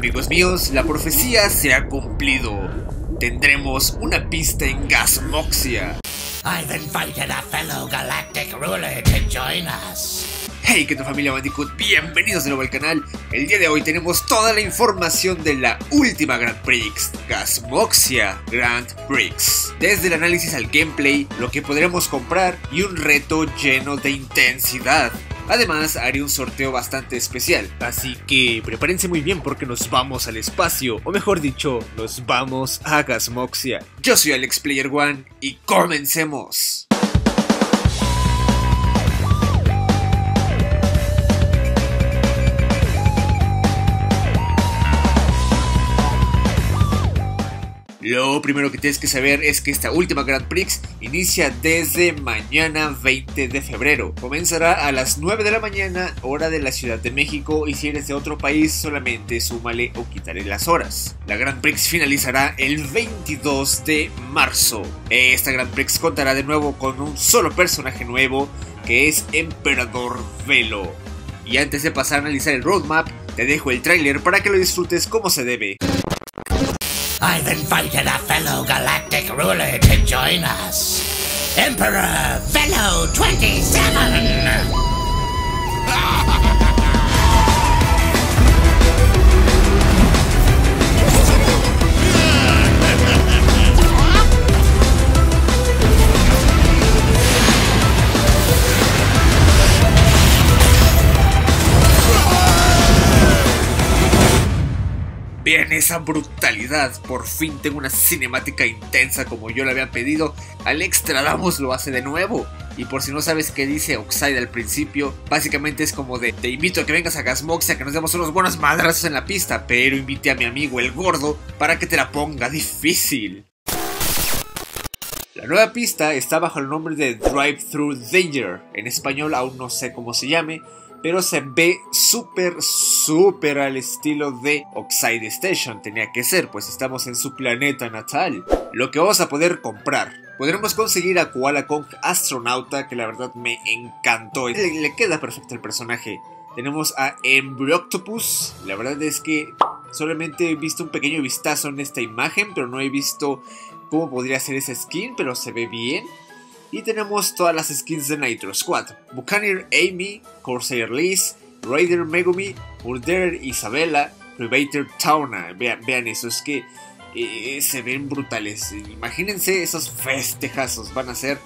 Amigos míos, la profecía se ha cumplido. Tendremos una pista en Gasmoxia. I've invited a fellow galactic ruler to join us. Hey, ¿qué tal familia Bandicoot? Bienvenidos de nuevo al canal. El día de hoy tenemos toda la información de la última Grand Prix, Gasmoxia Grand Prix. Desde el análisis al gameplay, lo que podremos comprar y un reto lleno de intensidad. Además, haré un sorteo bastante especial, así que prepárense muy bien porque nos vamos al espacio, o mejor dicho, nos vamos a Gasmoxia. Yo soy Alex Player One y comencemos. Lo primero que tienes que saber es que esta última Grand Prix inicia desde mañana 20 de febrero. Comenzará a las 9 de la mañana, hora de la Ciudad de México, y si eres de otro país solamente súmale o quítale las horas. La Grand Prix finalizará el 22 de marzo. Esta Grand Prix contará de nuevo con un solo personaje nuevo, que es Emperador Velo. Y antes de pasar a analizar el roadmap, te dejo el tráiler para que lo disfrutes como se debe. I've invited a fellow galactic ruler to join us. Emperor Velo 27! Esa brutalidad. Por fin tengo una cinemática intensa como yo le había pedido. Al Extradamos lo hace de nuevo. Y por si no sabes qué dice Oxide al principio, básicamente es como de te invito a que vengas a Gasmoxia, que nos demos unos buenos madrazos en la pista, pero invite a mi amigo el gordo para que te la ponga difícil. La nueva pista está bajo el nombre de Drive Through Danger. En español aún no sé cómo se llame, pero se ve súper, súper al estilo de Oxide Station. Tenía que ser, pues estamos en su planeta natal. Lo que vamos a poder comprar. Podremos conseguir a Koala Kong Astronauta, que la verdad me encantó. Le, le queda perfecto el personaje. Tenemos a Embryoctopus. La verdad es que solamente he visto un pequeño vistazo en esta imagen, pero no he visto cómo podría ser esa skin, pero se ve bien. Y tenemos todas las skins de Nitro Squad. Buccaneer Amy, Corsair Liz, Raider Megumi, Murderer Isabella, Privator Tauna. Vean, vean eso, es que eh, se ven brutales. Imagínense esos festejazos, van a ser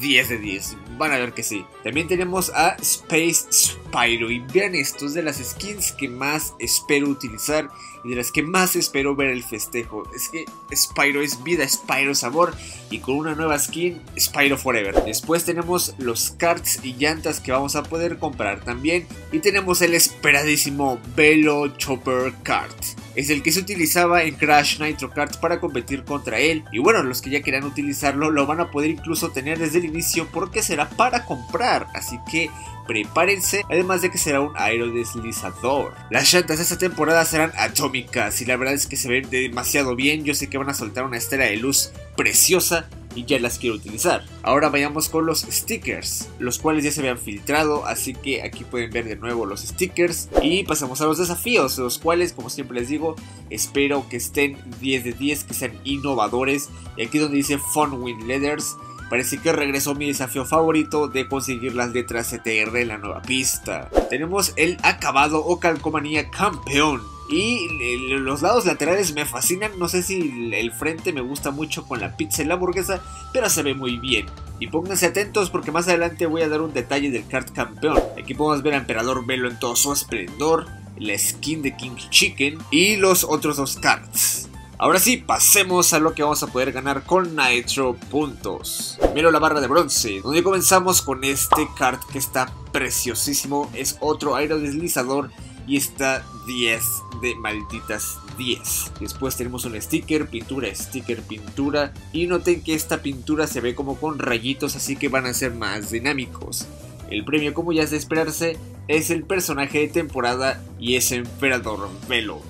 10 de 10. Van a ver que sí. También tenemos a Space Spyro. Y vean estos de las skins que más espero utilizar y de las que más espero ver el festejo. Es que Spyro es vida, Spyro sabor. Y con una nueva skin, Spyro Forever. Después tenemos los carts y llantas que vamos a poder comprar también. Y tenemos el esperadísimo Velo Chopper Kart es el que se utilizaba en Crash Nitro Kart para competir contra él. Y bueno, los que ya quieran utilizarlo lo van a poder incluso tener desde el inicio porque será para comprar. Así que prepárense, además de que será un aerodeslizador. Las llantas de esta temporada serán atómicas y la verdad es que se ven demasiado bien. Yo sé que van a soltar una estela de luz preciosa y ya las quiero utilizar. Ahora vayamos con los stickers, los cuales ya se habían filtrado, así que aquí pueden ver de nuevo los stickers. Y pasamos a los desafíos, los cuales, como siempre les digo, espero que estén 10 de 10, que sean innovadores. Y aquí donde dice Fun Win Letters, Parece que regresó mi desafío favorito de conseguir las letras CTR en la nueva pista. Tenemos el acabado o calcomanía campeón. Y los lados laterales me fascinan, no sé si el frente me gusta mucho con la pizza y la hamburguesa, pero se ve muy bien. Y pónganse atentos porque más adelante voy a dar un detalle del kart campeón. Aquí podemos ver a Emperador Velo en todo su esplendor, la skin de King Chicken y los otros dos karts. Ahora sí, pasemos a lo que vamos a poder ganar con Nitro Puntos. Primero la barra de bronce, donde comenzamos con este kart que está preciosísimo. Es otro aerodeslizador y está 10 de malditas 10. Después tenemos un sticker, pintura, sticker, pintura. Y noten que esta pintura se ve como con rayitos, así que van a ser más dinámicos. El premio, como ya es de esperarse, es el personaje de temporada y es Emperador Velo.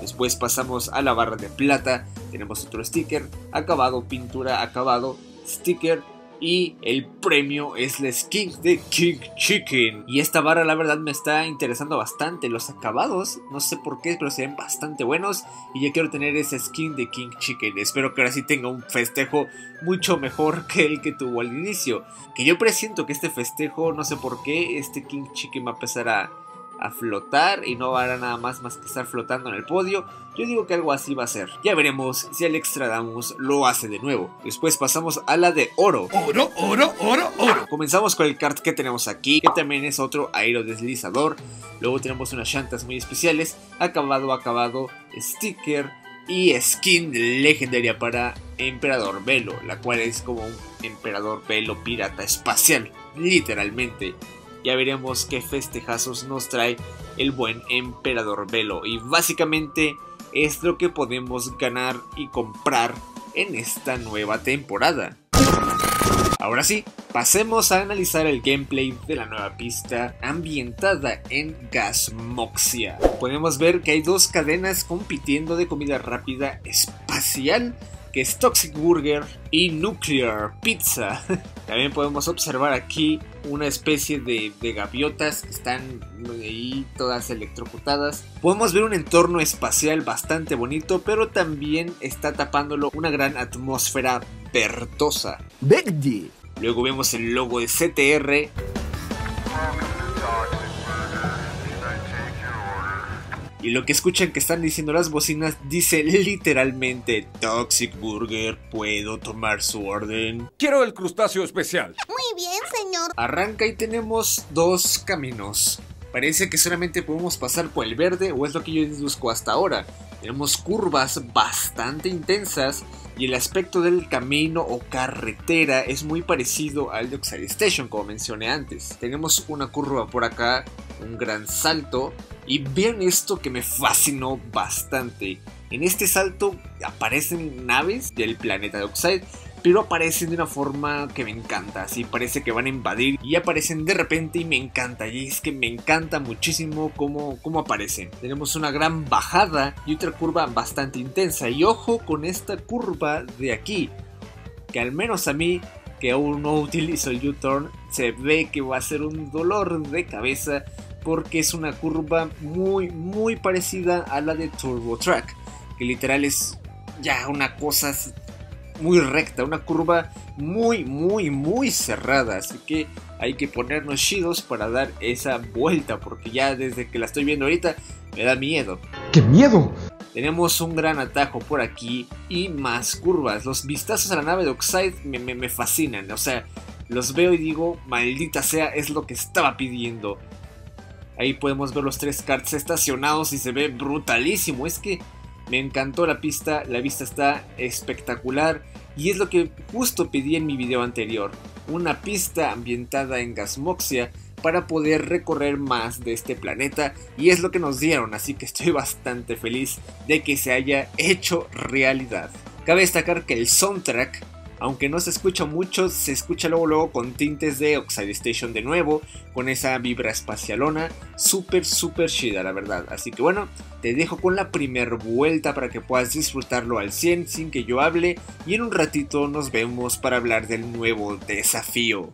Después pasamos a la barra de plata, tenemos otro sticker, acabado, pintura, acabado, sticker y el premio es la skin de King Chicken. Y esta barra la verdad me está interesando bastante. Los acabados, no sé por qué, pero se ven bastante buenos. Y ya quiero tener esa skin de King Chicken. Espero que ahora sí tenga un festejo mucho mejor que el que tuvo al inicio. Que yo presiento que este festejo, no sé por qué, este King Chicken va a empezar a a flotar y no hará nada más más que estar flotando en el podio. Yo digo que algo así va a ser. Ya veremos si el Extradamus lo hace de nuevo. Después pasamos a la de oro. Oro, oro, oro, oro. Comenzamos con el kart que tenemos aquí, que también es otro aerodeslizador. Luego tenemos unas llantas muy especiales, acabado, acabado, sticker y skin legendaria para Emperador Velo, la cual es como un Emperador Velo pirata espacial, literalmente ya veremos qué festejazos nos trae el buen Emperador Velo. Y básicamente es lo que podemos ganar y comprar en esta nueva temporada. Ahora sí, pasemos a analizar el gameplay de la nueva pista ambientada en Gasmoxia. Podemos ver que hay dos cadenas compitiendo de comida rápida espacial que es Toxic Burger y Nuclear Pizza. También podemos observar aquí una especie de, gaviotas que están ahí todas electrocutadas. Podemos ver un entorno espacial bastante bonito, pero también está tapándolo una gran atmósfera verdosa. Luego vemos el logo de CTR. Y lo que escuchan que están diciendo las bocinas dice literalmente Toxic Burger, ¿puedo tomar su orden? Quiero el crustáceo especial. Muy bien, señor. Arranca y tenemos dos caminos. Parece que solamente podemos pasar por el verde o es lo que yo deduzco hasta ahora. Tenemos curvas bastante intensas y el aspecto del camino o carretera es muy parecido al de Oxide Station como mencioné antes. Tenemos una curva por acá, un gran salto y vean esto que me fascinó bastante. En este salto aparecen naves del planeta de Oxide, pero aparecen de una forma que me encanta. Así parece que van a invadir y aparecen de repente y me encanta. Y es que me encanta muchísimo cómo, cómo aparecen. Tenemos una gran bajada y otra curva bastante intensa. Y ojo con esta curva de aquí, que al menos a mí que aún no utilizo el U-turn, se ve que va a ser un dolor de cabeza porque es una curva muy muy parecida a la de Turbo Track, que literal es ya una cosa muy recta, una curva muy muy muy cerrada, así que hay que ponernos chidos para dar esa vuelta, porque ya desde que la estoy viendo ahorita me da miedo. ¡Qué miedo! Tenemos un gran atajo por aquí y más curvas. Los vistazos a la nave de Oxide me, me, me fascinan. O sea, los veo y digo, maldita sea, es lo que estaba pidiendo. Ahí podemos ver los tres karts estacionados y se ve brutalísimo. Es que me encantó la pista, la vista está espectacular y es lo que justo pedí en mi video anterior. Una pista ambientada en Gasmoxia para poder recorrer más de este planeta y es lo que nos dieron, así que estoy bastante feliz de que se haya hecho realidad. Cabe destacar que el soundtrack aunque no se escucha mucho, se escucha luego luego con tintes de Oxide Station de nuevo, con esa vibra espacialona, súper súper chida la verdad. Así que bueno, te dejo con la primera vuelta para que puedas disfrutarlo al 100 sin que yo hable y en un ratito nos vemos para hablar del nuevo desafío.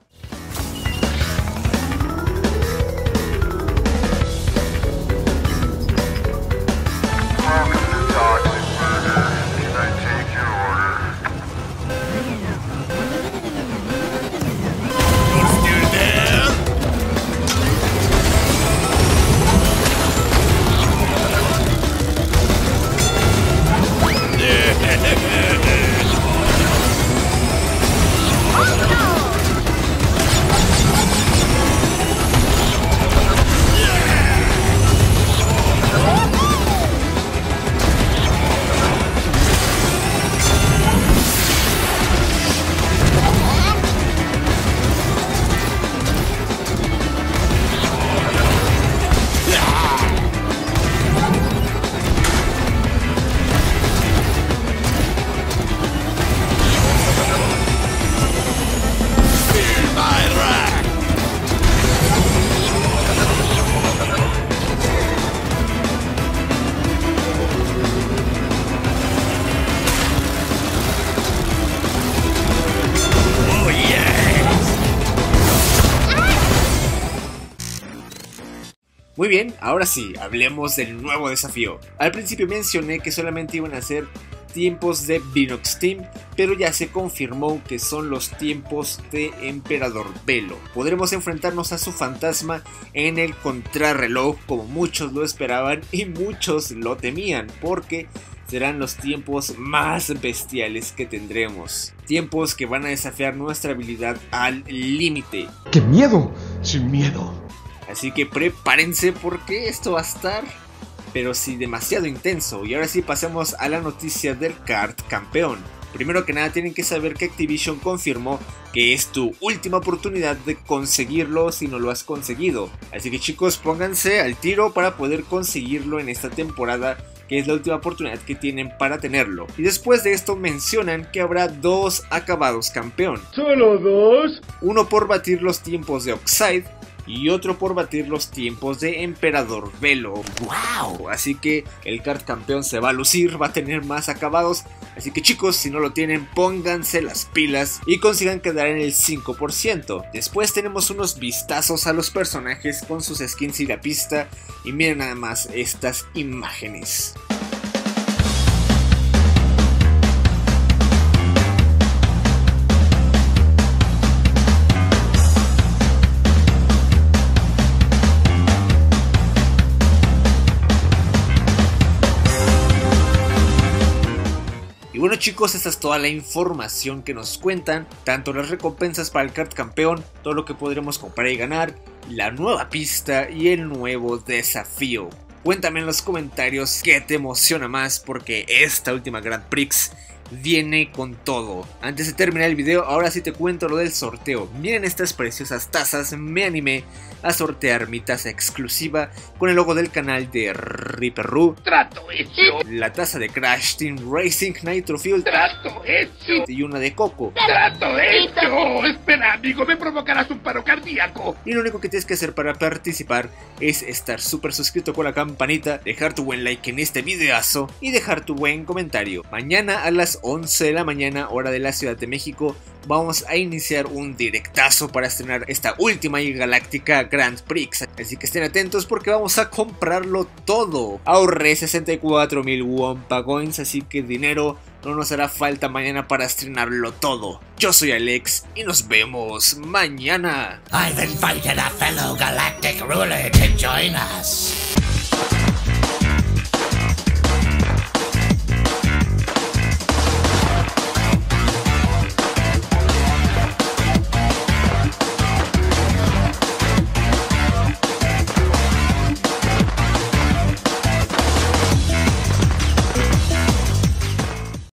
Muy bien, ahora sí, hablemos del nuevo desafío. Al principio mencioné que solamente iban a ser tiempos de Vinox Team, pero ya se confirmó que son los tiempos de Emperador Velo. Podremos enfrentarnos a su fantasma en el contrarreloj como muchos lo esperaban y muchos lo temían, porque serán los tiempos más bestiales que tendremos. Tiempos que van a desafiar nuestra habilidad al límite. ¡Qué miedo! Sin miedo. Así que prepárense porque esto va a estar, pero sí demasiado intenso. Y ahora sí pasemos a la noticia del card campeón. Primero que nada tienen que saber que Activision confirmó que es tu última oportunidad de conseguirlo si no lo has conseguido. Así que chicos pónganse al tiro para poder conseguirlo en esta temporada que es la última oportunidad que tienen para tenerlo. Y después de esto mencionan que habrá dos acabados campeón. ¿Solo dos? Uno por batir los tiempos de Oxide y otro por batir los tiempos de Emperador Velo. ¡Wow! Así que el card campeón se va a lucir, va a tener más acabados. Así que chicos, si no lo tienen, pónganse las pilas y consigan quedar en el 5%. Después tenemos unos vistazos a los personajes con sus skins y la pista. Y miren nada más estas imágenes. Chicos, esta es toda la información que nos cuentan, tanto las recompensas para el card campeón, todo lo que podremos comprar y ganar, la nueva pista y el nuevo desafío. Cuéntame en los comentarios qué te emociona más porque esta última Grand Prix viene con todo. Antes de terminar el video, ahora sí te cuento lo del sorteo. Miren estas preciosas tazas, me animé a sortear mi taza exclusiva con el logo del canal de Ripperru. Trato hecho. La taza de Crash Team Racing Nitro Fuel Trato hecho. y una de Coco. Trato hecho. Espera, amigo, me provocarás un paro cardíaco. Y lo único que tienes que hacer para participar es estar súper suscrito con la campanita, dejar tu buen like en este videazo y dejar tu buen comentario. Mañana a las 11 de la mañana, hora de la Ciudad de México, vamos a iniciar un directazo para estrenar esta última y galáctica Grand Prix. Así que estén atentos porque vamos a comprarlo todo. Ahorré 64 mil Wampa Coins, así que dinero no nos hará falta mañana para estrenarlo todo. Yo soy Alex y nos vemos mañana. I've invited a fellow galactic ruler to join us.